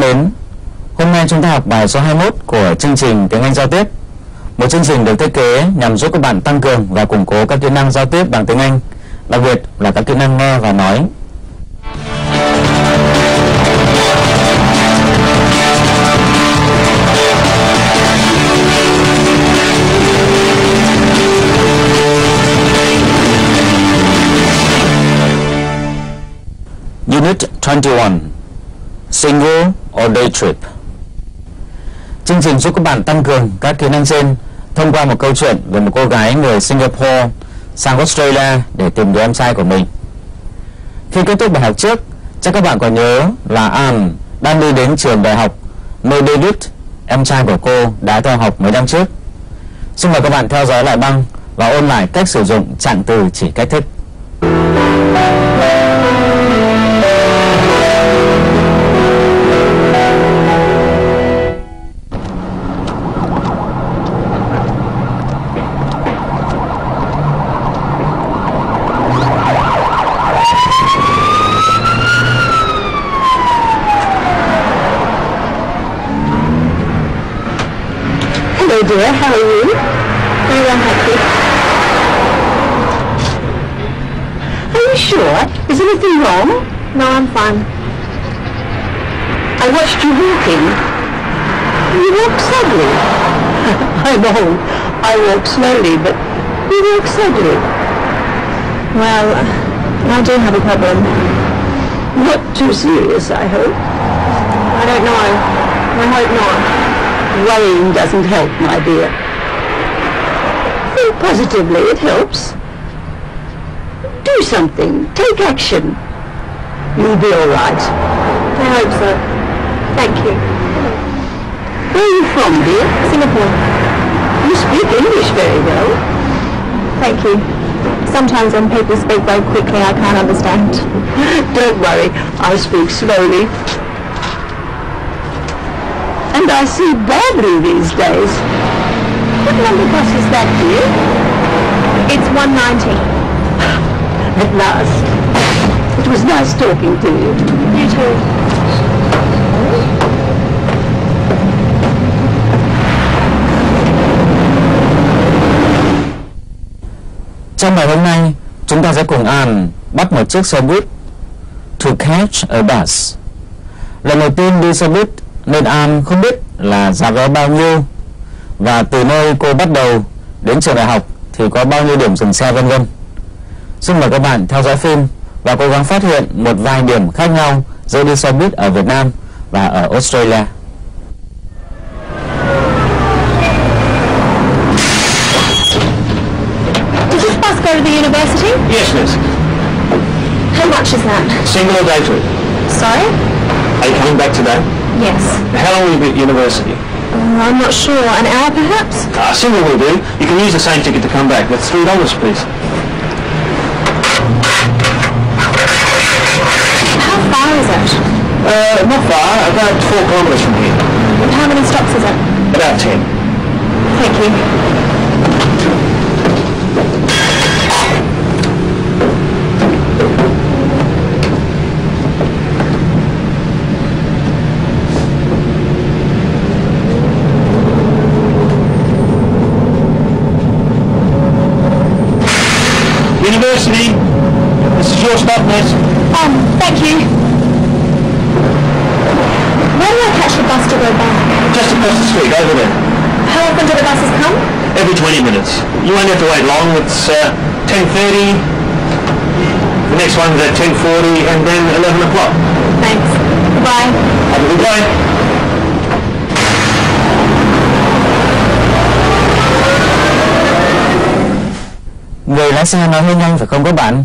thân mến, hôm nay chúng ta học bài số 21 của chương trình tiếng Anh giao tiếp. Một chương trình được thiết kế nhằm giúp các bạn tăng cường và củng cố các kỹ năng giao tiếp bằng tiếng Anh, đặc biệt là các kỹ năng nghe và nói. Unit 21 Single or Day Trip Chương trình giúp các bạn tăng cường các kỹ năng trên thông qua một câu chuyện về một cô gái người Singapore sang Australia để tìm đứa em trai của mình. Khi kết thúc bài học trước, chắc các bạn còn nhớ là Anne đang đi đến trường đại học nơi David, em trai của cô, đã theo học mấy năm trước. Xin mời các bạn theo dõi lại băng và ôn lại cách sử dụng trạng từ chỉ cách thức. I know. I walk slowly, but you walk slowly. Well, I do have a problem. Not too serious, I hope. I don't know. I hope not. Worrying doesn't help, my dear. Think positively, it helps. Do something. Take action. You'll be all right. I hope so. Thank you. Where are you from, dear? Singapore. Speak English very well. Thank you. Sometimes when people speak very quickly, I can't understand. Don't worry. I speak slowly. And I see badly these days. What number bus is that, dear? It's 190. At last. It was nice talking to you. You too. Trong bài hôm nay, chúng ta sẽ cùng an bắt một chiếc xe buýt to catch a bus. Lần đầu tiên đi xe buýt nên an không biết là giá vé bao nhiêu và từ nơi cô bắt đầu đến trường đại học thì có bao nhiêu điểm dừng xe vân vân. Xin mời các bạn theo dõi phim và cố gắng phát hiện một vài điểm khác nhau giữa đi xe buýt ở Việt Nam và ở Australia. To the university? Yes, miss. How much is that? Single or day trip? Sorry? Are you coming back today? Yes. How long will you be at university? Uh, I'm not sure. An hour perhaps? Ah, single will do. You can use the same ticket to come back. That's three dollars, please. How far is it? Uh, not far. About four kilometres from here. And how many stops is it? About ten. Thank you. University. This is miss. Um, thank you. Where do I catch the bus to go back? Just across the street, over there. How often do the buses come? Every 20 minutes. You won't have to wait long. It's uh, 10.30. The next one's at 10.40 and then 11 o'clock. Thanks. Bye. Have a good day. Người lái xe nói hơi nhanh phải không các bạn?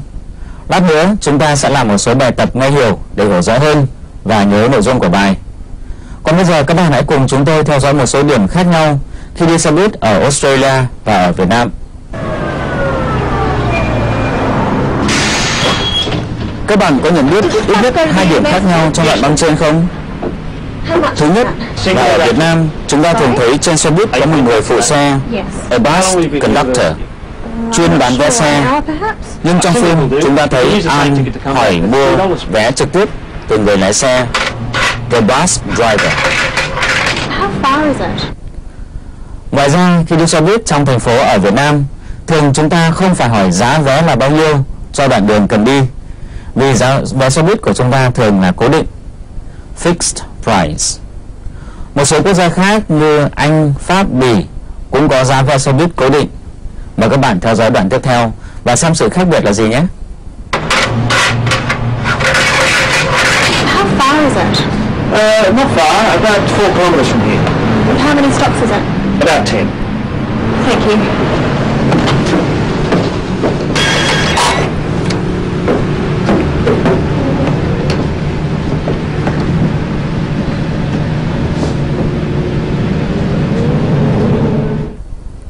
Lát nữa chúng ta sẽ làm một số bài tập nghe hiểu để hiểu rõ hơn và nhớ nội dung của bài. Còn bây giờ các bạn hãy cùng chúng tôi theo dõi một số điểm khác nhau khi đi xe buýt ở Australia và ở Việt Nam. Các bạn có nhận biết ít nhất hai điểm khác nhau trong đoạn băng trên không? Thứ nhất là ở Việt Nam chúng ta thường thấy trên xe buýt có một người phụ xe, a bus conductor, chuyên bán vé xe. Nhưng trong phim chúng ta thấy An hỏi mua vé trực tiếp từ người lái xe. the bus driver. Ngoài ra, khi đi xe buýt trong thành phố ở Việt Nam, thường chúng ta không phải hỏi giá vé là bao nhiêu cho đoạn đường cần đi, vì giá vé xe buýt của chúng ta thường là cố định, fixed price. Một số quốc gia khác như Anh, Pháp, Bỉ cũng có giá vé xe buýt cố định. Mời các bạn theo dõi đoạn tiếp theo và xem sự khác biệt là gì nhé. How far is it? Uh, not far, about four kilometres from here. How many stops is it? About ten. Thank you.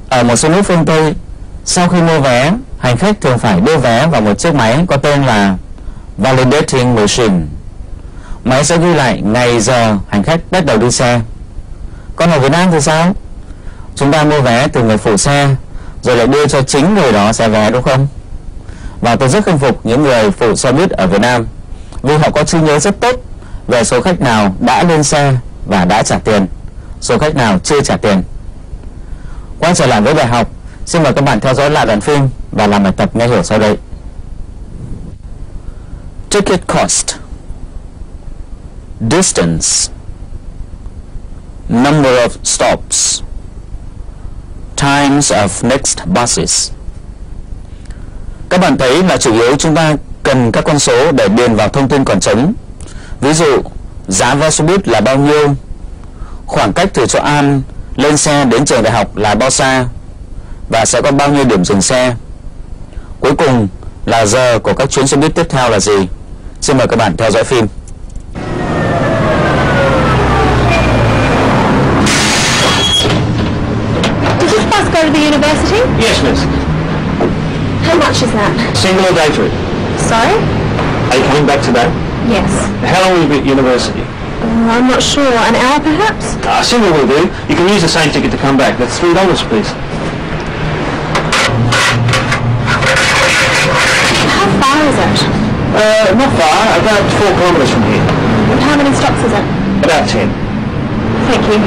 Ở một số nước phương Tây, sau khi mua vé, hành khách thường phải đưa vé vào một chiếc máy có tên là Validating Machine. Máy sẽ ghi lại ngày giờ hành khách bắt đầu đi xe. Còn ở Việt Nam thì sao? Chúng ta mua vé từ người phụ xe, rồi lại đưa cho chính người đó xe vé đúng không? Và tôi rất khâm phục những người phụ xe buýt ở Việt Nam vì họ có trí nhớ rất tốt về số khách nào đã lên xe và đã trả tiền, số khách nào chưa trả tiền. Quay trở lại với bài học, xin mời các bạn theo dõi lại đoạn phim và làm bài tập nghe hiểu sau đây. Ticket cost, Distance, Number of stops, Times of next buses. Các bạn thấy là chủ yếu chúng ta cần các con số để điền vào thông tin còn trống. Ví dụ, giá vé xe buýt là bao nhiêu? Khoảng cách từ chỗ An lên xe đến trường đại học là bao xa? Và sẽ có bao nhiêu điểm dừng xe. Cuối cùng là giờ của các chuyến xe buýt tiếp theo là gì. Xin mời các bạn theo dõi phim. Does this bus go to the university? Yes, miss. How much is that? Single or day trip? Sorry? Are you coming back today? Yes. How long will you be at university? Uh, I'm not sure. An hour perhaps? Uh, single will do. You can use the same ticket to come back. That's three dollars, please. Uh, not far. About four kilometres from here. How many stops is it? About ten. Thank you.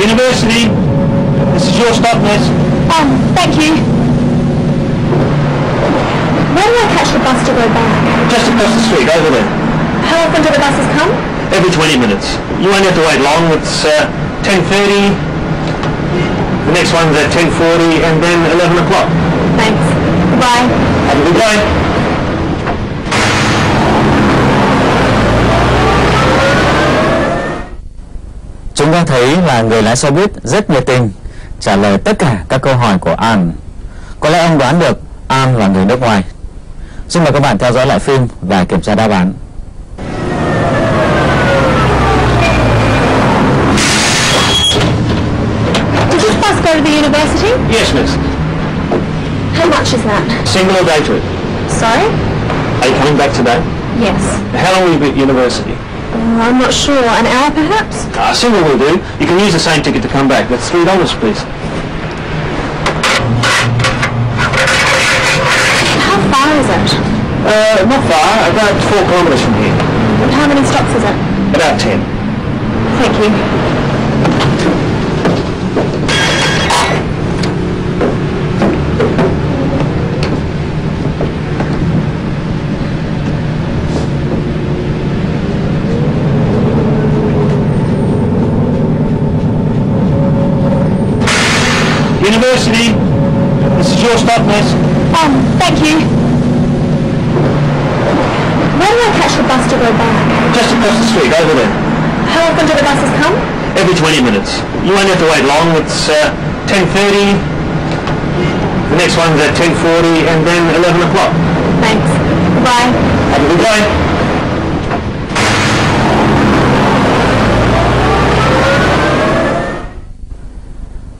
University. This is your stop, miss. Um, thank you. Catch the bus to go back? Just across the street, over there. How often do the buses come? Every 20 minutes. You won't have to wait long. It's uh, 10.30. The next one's at 10.40 and then 11 o'clock. Thanks. Bye. Have a good day. Chúng ta thấy là người lái xe buýt rất nhiệt tình trả lời tất cả các câu hỏi của An. Có lẽ ông đoán được An là người nước ngoài. Xin mời các bạn theo dõi lại phim và kiểm tra đáp án. Does this bus go to the university? Yes, miss. How much is that? Single or day trip? Sorry? Are you coming back today? Yes. How long will you be at university? Uh, I'm not sure. An hour perhaps? Uh, single will do. You can use the same ticket to come back. That's three dollars, please. How far is it? Uh, not far. About four kilometres from here. How many stops is it? About ten. Thank you. University. This is your stop, miss. Um, thank you. To go back? Just across the street, over there. How often do the buses come? Every 20 minutes. You won't have to wait long. It's uh, 10.30. The next one's at 10.40 and then 11 o'clock. Thanks. Bye. Have a good day.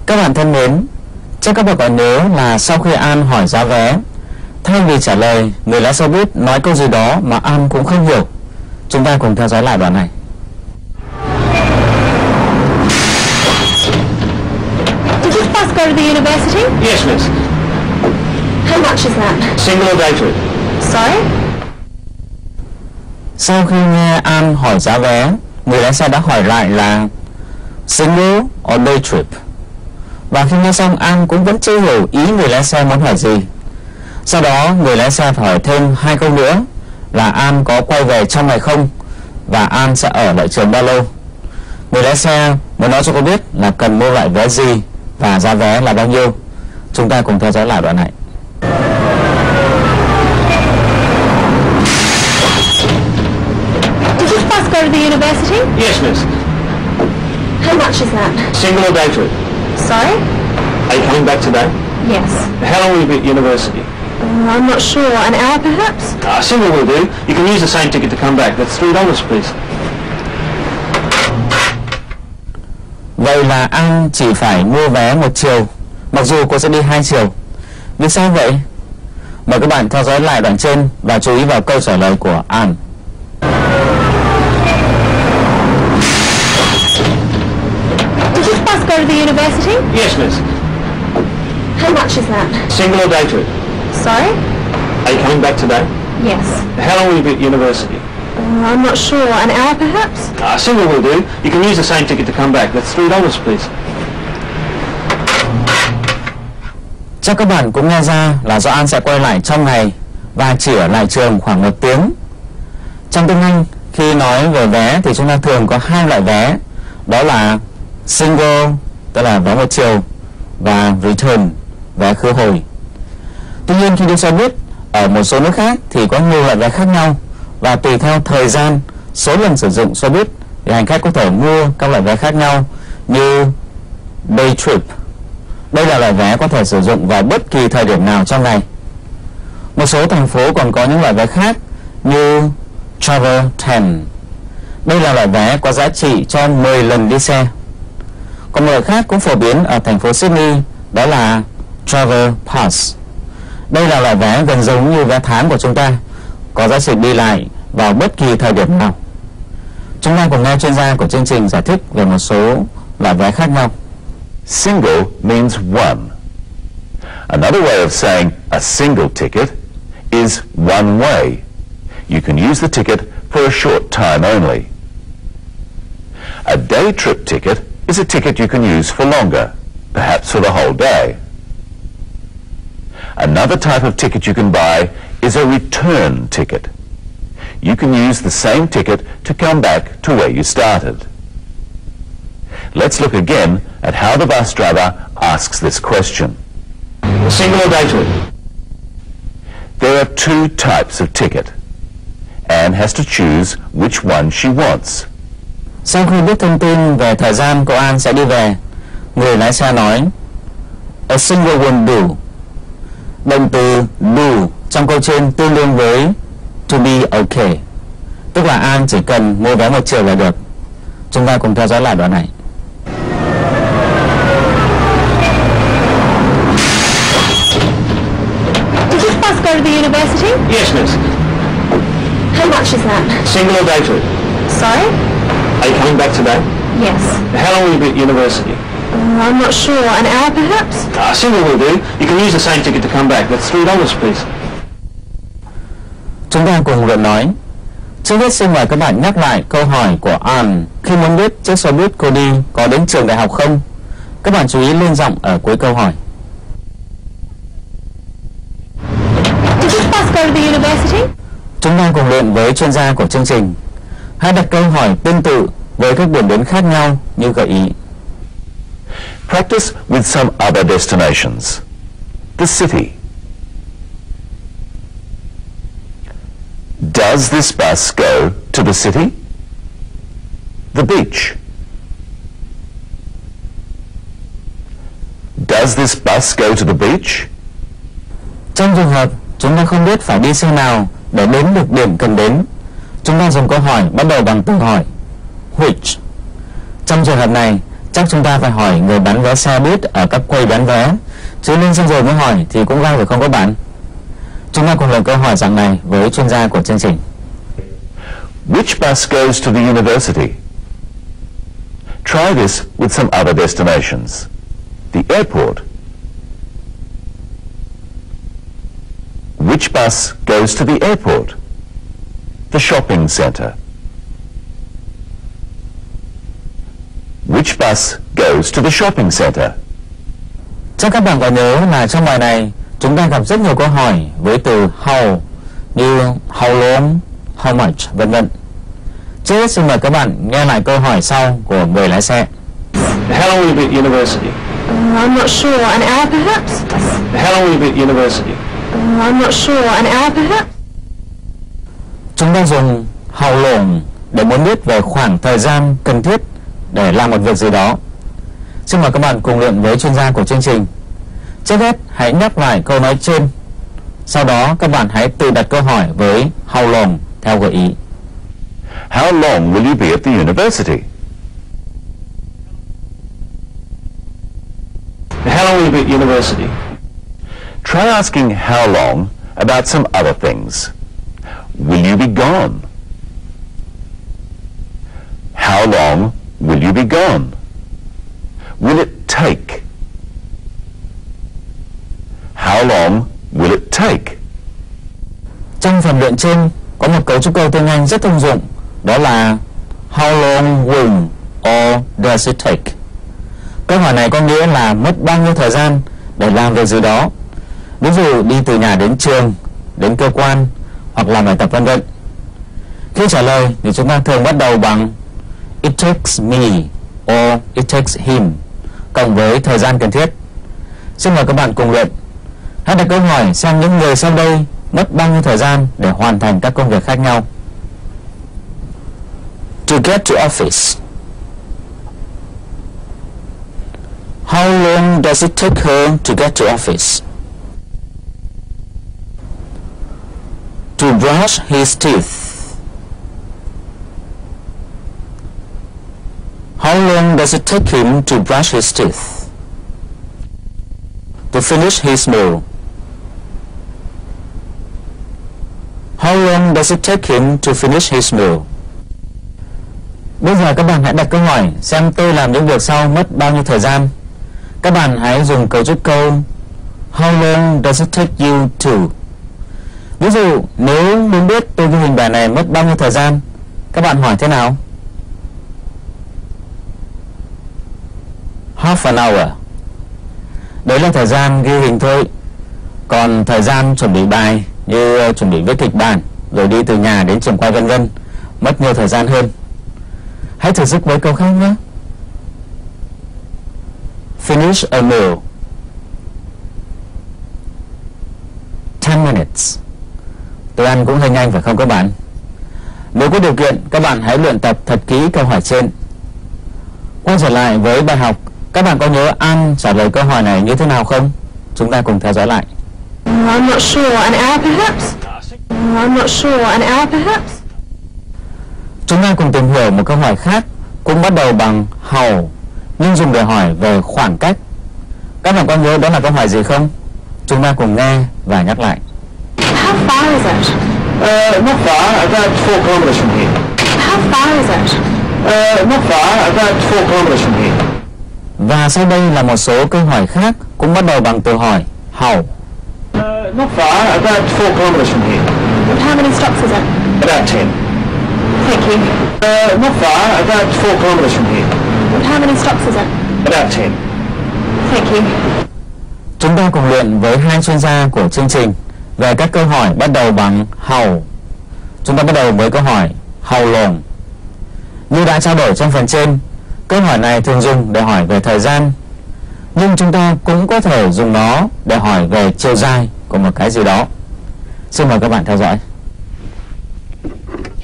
Các bạn thân mến, chắc các bạn còn nhớ là sau khi An hỏi giá vé Thay vì trả lời, người lái xe buýt nói câu gì đó mà An cũng không hiểu. Chúng ta cùng theo dõi lại đoạn này. Did this bus go to the university? Yes, miss. How much is that? Single or day trip? Sorry? Sau khi nghe An hỏi giá vé, người lái xe đã hỏi lại là single or day trip. Và khi nghe xong An cũng vẫn chưa hiểu ý người lái xe muốn hỏi gì. Sau đó người lái xe phải hỏi thêm hai câu nữa là An có quay về trong ngày không và An sẽ ở lại trường bao lâu. Người lái xe muốn nói cho cô biết là cần mua loại vé gì và giá vé là bao nhiêu. Chúng ta cùng theo dõi lại đoạn này. Did this bus go to the university? Yes, miss. How much is that? Single or day trip? Sorry? Are you coming back today? Yes. How long will you be at university? Uh, I'm not sure. An hour perhaps? Uh, single will do. You can use the same ticket to come back. That's three dollars, please. Vậy là An chỉ phải mua vé một chiều Mặc dù cô sẽ đi hai chiều Vì sao vậy? Mời các bạn theo dõi lại đoạn trên Và chú ý vào câu trả lời của An Did this bus go to the university? Yes, miss. How much is that? Single or day trip? Sorry? Are you coming back today? Yes. How long will you be at university? Uh, I'm not sure. An hour perhaps? Uh, single will do. You can use the same ticket to come back. That's three dollars, please. Chắc các bạn cũng nghe ra là do An sẽ quay lại trong ngày Và chỉ ở lại trường khoảng một tiếng Trong tiếng Anh khi nói về vé thì chúng ta thường có hai loại vé Đó là single tức là vé một chiều Và return vé khứ hồi Tuy nhiên khi đi xe buýt ở một số nước khác thì có nhiều loại vé khác nhau và tùy theo thời gian, số lần sử dụng xe buýt thì hành khách có thể mua các loại vé khác nhau như day trip. Đây là loại vé có thể sử dụng vào bất kỳ thời điểm nào trong ngày. Một số thành phố còn có những loại vé khác như Travel 10. Đây là loại vé có giá trị cho 10 lần đi xe. Còn một loại khác cũng phổ biến ở thành phố Sydney đó là Travel Pass. Đây là loại vé gần giống như vé tháng của chúng ta, có giá trị đi lại vào bất kỳ thời điểm nào. Chúng ta cùng nghe chuyên gia của chương trình giải thích về một số loại vé khác nhau. Single means one. Another way of saying a single ticket is one way. You can use the ticket for a short time only. A day trip ticket is a ticket you can use for longer, perhaps for the whole day. Another type of ticket you can buy is a return ticket. You can use the same ticket to come back to where you started. Let's look again at how the bus driver asks this question. Single or day trip? There are two types of ticket. Anne has to choose which one she wants. Sau khi biết thông tin về thời gian cô An sẽ đi về, người lái xe nói A single will do. Động từ do trong câu trên tương đương với to be okay. Tức là An chỉ cần mua vé một chiều là được. Chúng ta cùng theo dõi lại đoạn này. Did this bus go to the university? Yes, miss. How much is that? Single or day trip? Sorry? Are you coming back today? Yes. How long will you be at university? Uh, I'm not sure. An hour perhaps? Uh, single will do. You can use the same ticket to come back. That's three dollars, please. Chúng ta cùng luận nói. Trước hết xin mời các bạn nhắc lại câu hỏi của An khi muốn biết chiếc xe buýt cô đi có đến trường đại học không. Các bạn chú ý lên giọng ở cuối câu hỏi. Did this bus go to the university? Chúng ta cùng luyện với chuyên gia của chương trình. Hãy đặt câu hỏi tương tự với các điểm đến khác nhau như gợi ý. Practice with some other destinations. The city. Does this bus go to the city? The beach. Does this bus go to the beach? Trong trường hợp chúng ta không biết phải đi xe nào để đến được điểm cần đến, chúng ta dùng câu hỏi bắt đầu bằng từ hỏi which. Trong trường hợp này, chắc chúng ta phải hỏi người bán vé xe buýt ở các quầy bán vé, chứ lên xe rồi mới hỏi thì cũng ra phải không có bạn. Chúng ta cùng lời câu hỏi dạng này với chuyên gia của chương trình. Which bus goes to the university? Try this with some other destinations. The airport. Which bus goes to the airport? The shopping centre. Which bus goes to the shopping centre? Chắc các bạn có nhớ là trong bài này chúng ta gặp rất nhiều câu hỏi với từ how như how long, how much, vân vân. Trước hết xin mời các bạn nghe lại câu hỏi sau của người lái xe. How long will you be at university? Uh, I'm not sure. An hour perhaps? How long will you be at university? Uh, I'm not sure. An hour perhaps? Chúng ta dùng how long để muốn biết về khoảng thời gian cần thiết để làm một việc gì đó. Xin mời các bạn cùng luyện với chuyên gia của chương trình. Trước hết, hãy nhắc lại câu nói trên. Sau đó, các bạn hãy tự đặt câu hỏi với how long theo gợi ý. How long will you be at the university? How long will you be at university? Try asking how long about some other things. Will you be gone? How long will you be gone? Will it take? How long will it take? Trong phần luyện trên có một cấu trúc câu tiếng Anh rất thông dụng, đó là How long will or does it take? Câu hỏi này có nghĩa là mất bao nhiêu thời gian để làm việc gì đó. Ví dụ đi từ nhà đến trường, đến cơ quan hoặc làm bài tập vân vân. Khi trả lời thì chúng ta thường bắt đầu bằng It takes me or it takes him cộng với thời gian cần thiết. Xin mời các bạn cùng luyện. Hãy đặt câu hỏi xem những người sau đây mất bao nhiêu thời gian để hoàn thành các công việc khác nhau. To get to office. How long does it take her to get to office? To brush his teeth. How long does it take him to brush his teeth? To finish his meal. How long does it take him to finish his meal? Bây giờ các bạn hãy đặt câu hỏi xem tôi làm những việc sau mất bao nhiêu thời gian. Các bạn hãy dùng cấu trúc câu How long does it take you to? Ví dụ nếu muốn biết tôi ghi hình bài này mất bao nhiêu thời gian, các bạn hỏi thế nào? Half an hour. Đấy là thời gian ghi hình thôi. Còn thời gian chuẩn bị bài như ờ, chuẩn bị viết kịch bản rồi đi từ nhà đến trường quay vân vân mất nhiều thời gian hơn. Hãy thử sức với câu khác nhé. Finish a meal. 10 minutes. Tôi ăn cũng hơi nhanh phải không các bạn? Nếu có điều kiện, các bạn hãy luyện tập thật kỹ câu hỏi trên. Quay trở lại với bài học, các bạn có nhớ An trả lời câu hỏi này như thế nào không? Chúng ta cùng theo dõi lại. I'm not sure. An hour perhaps? I'm not sure. An hour perhaps? Chúng ta cùng tìm hiểu một câu hỏi khác cũng bắt đầu bằng how nhưng dùng để hỏi về khoảng cách. Các bạn có nhớ đó là câu hỏi gì không? Chúng ta cùng nghe và nhắc lại. How far is it? Uh, not far, about four kilometres from here. How far is it? Uh, not far, about four kilometres from here. Và sau đây là một số câu hỏi khác cũng bắt đầu bằng từ hỏi how. Uh, not far, about four kilometres from here. How many stops is it? About ten. Thank you. Uh, not far, about four kilometres from here. How many stops is it? About ten. Thank you. Chúng ta cùng luyện với hai chuyên gia của chương trình về các câu hỏi bắt đầu bằng how. Chúng ta bắt đầu với câu hỏi how long. Như đã trao đổi trong phần trên, câu hỏi này thường dùng để hỏi về thời gian. Nhưng chúng ta cũng có thể dùng nó để hỏi về chiều dài của một cái gì đó. Xin mời các bạn theo dõi.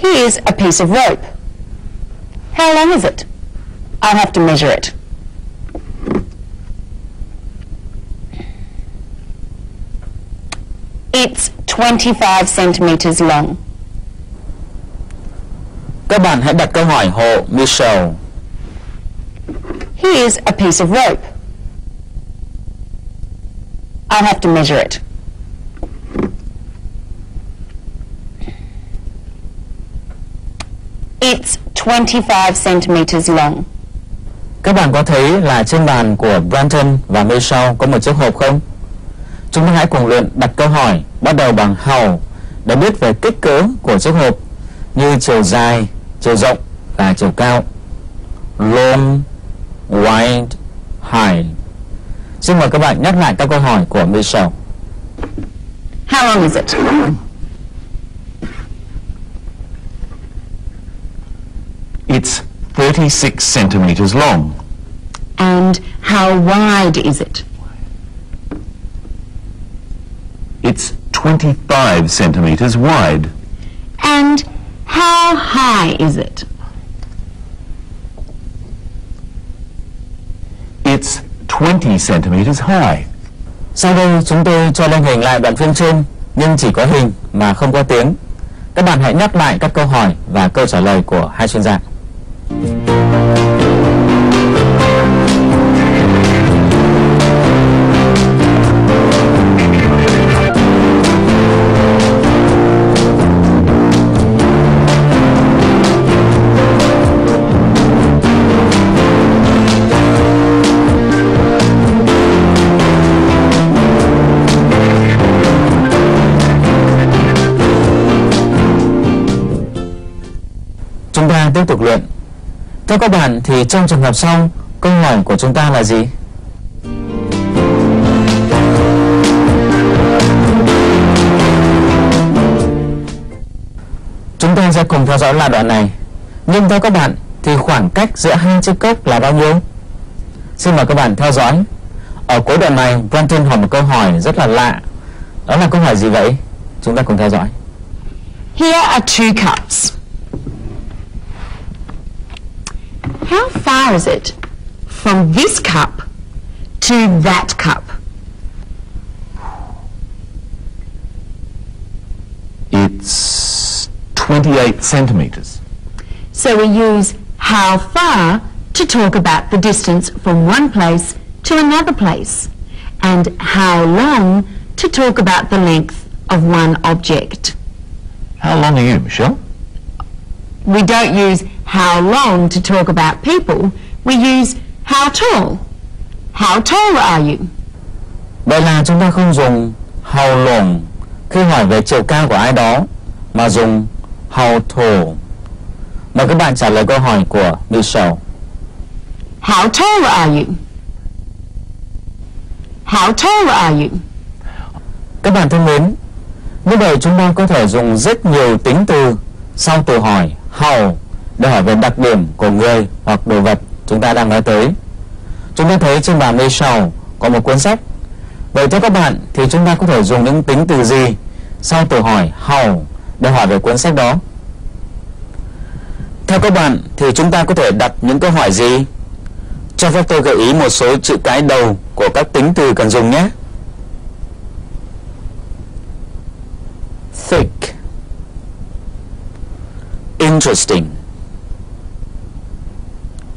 Here's a piece of rope. How long is it? I'll have to measure it. It's 25 centimeters long. Các bạn hãy đặt câu hỏi hộ Michelle. Here's a piece of rope. I'll have to measure it. It's 25 centimeters long. Các bạn có thấy là trên bàn của Branton và Michelle có một chiếc hộp không? Chúng ta hãy cùng luyện đặt câu hỏi bắt đầu bằng how để biết về kích cỡ của chiếc hộp như chiều dài, chiều rộng và chiều cao. long. Wide, high. Xin mời các bạn nhắc lại các câu hỏi của Michelle. How long is it? It's 36 centimeters long. And how wide is it? It's 25 centimeters wide. And how high is it? 20 centimeters high. Sau đây, chúng tôi cho lên hình lại đoạn phim trên, nhưng chỉ có hình mà không có tiếng. Các bạn hãy nhắc lại các câu hỏi và câu trả lời của hai chuyên gia. Thì trong trường hợp sau, câu hỏi của chúng ta là gì? Chúng ta sẽ cùng theo dõi lại đoạn này. Nhưng theo các bạn thì khoảng cách giữa hai chiếc cốc là bao nhiêu? Xin mời các bạn theo dõi. Ở cuối đoạn này, Brenton hỏi một câu hỏi rất là lạ. Đó là câu hỏi gì vậy? Chúng ta cùng theo dõi. Here are two cups. How far is it from this cup to that cup? It's 28 centimeters. So we use how far to talk about the distance from one place to another place, and how long to talk about the length of one object. How long are you, Michelle? We don't use how long to talk about people, we use how tall. How tall are you? Vậy là chúng ta không dùng how long khi hỏi về chiều cao của ai đó mà dùng how tall. Mời các bạn trả lời câu hỏi của Michelle. How tall are you? How tall are you? Các bạn thân mến, như vậy chúng ta có thể dùng rất nhiều tính từ sau từ hỏi how để hỏi về đặc điểm của người hoặc đồ vật chúng ta đang nói tới. Chúng ta thấy trên bàn Michelle có một cuốn sách. Vậy theo các bạn thì chúng ta có thể dùng những tính từ gì sau từ hỏi how để hỏi về cuốn sách đó? Theo các bạn thì chúng ta có thể đặt những câu hỏi gì? Cho phép tôi gợi ý một số chữ cái đầu của các tính từ cần dùng nhé. Thick Interesting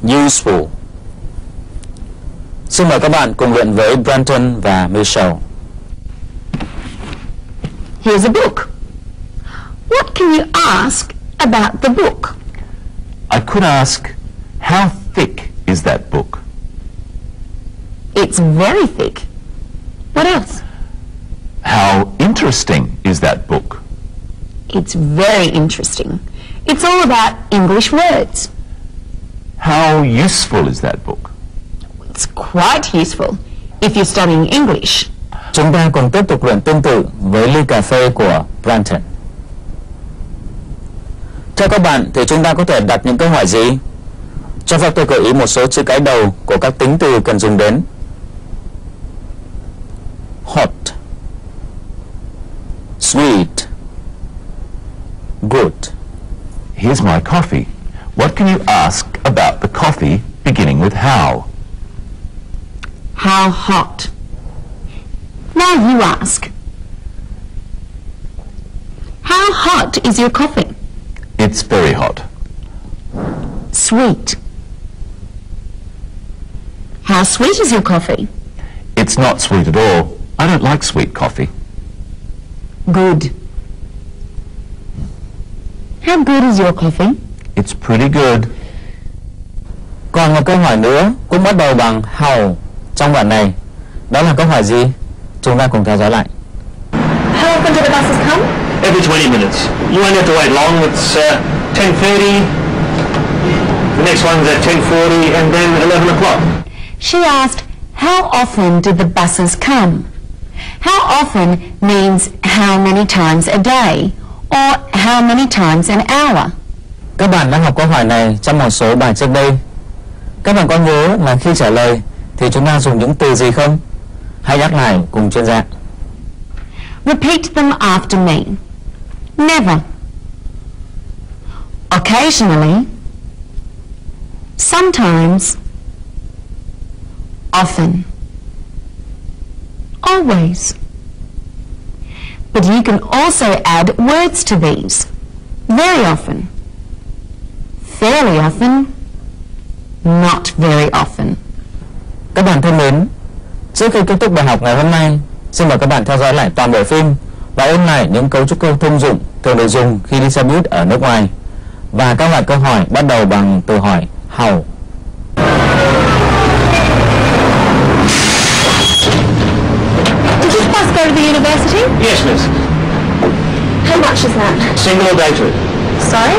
Useful Xin mời các bạn cùng luyện với Branton và Michelle. Here's a book. What can you ask about the book? I could ask, how thick is that book? It's very thick. What else? How interesting is that book? It's very interesting. It's all about English words. How useful is that book? It's quite useful if you're studying English. Chúng ta cùng tiếp tục luyện tương tự với ly cà phê của Branton. Theo các bạn thì chúng ta có thể đặt những câu hỏi gì? Cho phép tôi gợi ý một số chữ cái đầu của các tính từ cần dùng đến. Hot Sweet Good Here's my coffee. What can you ask about the coffee beginning with how? How hot? Now you ask. How hot is your coffee? It's very hot. Sweet. How sweet is your coffee? It's not sweet at all. I don't like sweet coffee. Good. How good is your coffee? It's pretty good. Còn một câu hỏi nữa cũng bắt đầu bằng how trong đoạn này. Đó là câu hỏi gì? Chúng ta cùng theo dõi lại. How often do the buses come? Every 20 minutes. You won't have to wait long. It's uh, 10.30. The next one's at 10.40 and then 11 o'clock. She asked, how often do the buses come? How often means how many times a day or how many times an hour. Các bạn đã học câu hỏi này trong một số bài trước đây. Các bạn có nhớ là khi trả lời thì chúng ta dùng những từ gì không? Hãy nhắc lại cùng chuyên gia. Repeat them after me. Never. Occasionally. Sometimes. Often. Always. But you can also add words to these. Very often. Fairly often. Not very often. Các bạn thân mến, trước khi kết thúc bài học ngày hôm nay, xin mời các bạn theo dõi lại toàn bộ phim và ôn lại những cấu trúc câu thông dụng thường được dùng khi đi xe buýt ở nước ngoài và các loại câu hỏi bắt đầu bằng từ hỏi how. Did this bus go to the university? Yes, miss. How much is that? Single or day trip? Sorry?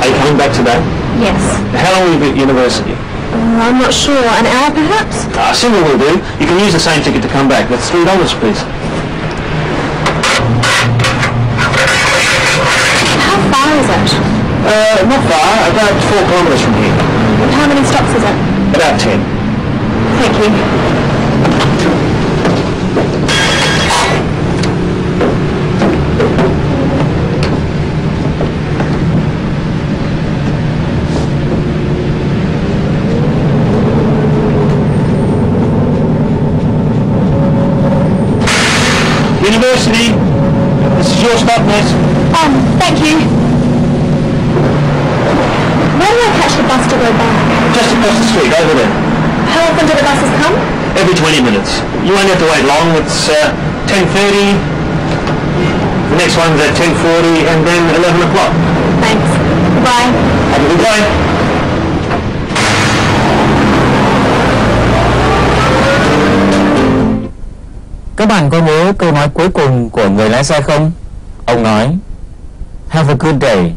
Are you coming back today? Yes. How long will you be at university? Uh, I'm not sure. An hour perhaps? Uh, single will do. You can use the same ticket to come back. That's $3, please. How far is it? Uh, not far. About 4 kilometres from here. And how many stops is it? About 10. Thank you. Thank you. Where do I catch the bus to go back? Just across the street, over there. How often do the buses come? Every 20 minutes. You won't have to wait long. It's uh, 10.30. The next one's at 10.40 and then 11 o'clock. Thanks. Bye. Have a good day. Các bạn có nhớ câu nói cuối cùng của người lái xe không? Ông nói Have a good day.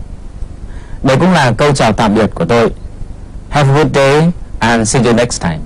Đây cũng là câu chào tạm biệt của tôi. Have a good day and see you next time.